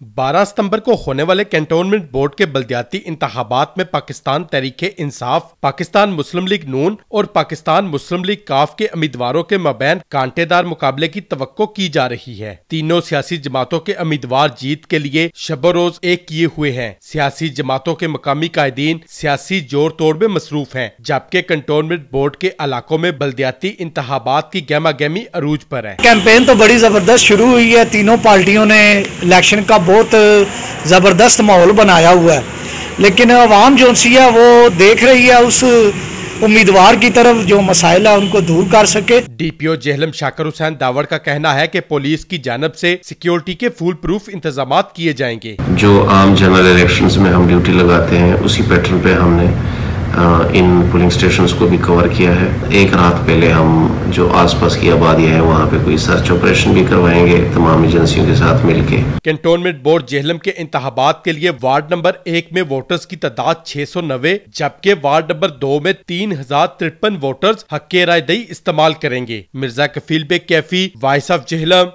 12 सितंबर को होने वाले कैंटोनमेंट बोर्ड के बलदियाती इंतबात में पाकिस्तान तरीके इंसाफ, पाकिस्तान मुस्लिम लीग नून और पाकिस्तान मुस्लिम लीग काफ के उम्मीदवारों के मबैन कांटेदार मुकाबले की तो की जा रही है। तीनों सियासी जमातों के उम्मीदवार जीत के लिए शब रोज एक किए हुए हैं। सियासी जमातों के मकामी कायदीन सियासी ज़ोर तोड़ में मसरूफ है, जबकि कंटोनमेंट बोर्ड के इलाकों में बलदियाती इंतबात की गहमा गहमी अरूज पर है। कैंपेन तो बड़ी ज़बरदस्त शुरू हुई है। तीनों पार्टियों ने इलेक्शन का बहुत ज़बरदस्त माहौल बनाया हुआ है। लेकिन आवाम जो सी है वो देख रही है उस उम्मीदवार की तरफ़ जो मसाइल है उनको दूर कर सके। डीपीओ जेहलम शाकर हुसैन दावड़ का कहना है कि पुलिस की जानब से सिक्योरिटी के फुल प्रूफ इंतज़ाम किए जाएँगे। जो आम जनरल इलेक्शन में हम ड्यूटी लगाते हैं उसी पैटर्न पे हमने इन पुलिंग स्टेशन को भी कवर किया है। एक रात पहले हम जो आसपास की आबादी है, वहाँ पे कोई सर्च ऑपरेशन भी करवाएँगे तमाम एजेंसियों के साथ मिलके। कैंटोनमेंट बोर्ड जेहलम के इंतबात के लिए वार्ड नंबर एक में वोटर्स की तादाद छह सौ नब्बे, जबकि वार्ड नंबर दो में तीन हज़ार तिरपन वोटर्स हक राय दई इस्तेमाल करेंगे। Mirza Kafeel Baig Kaifi voice of Jhelum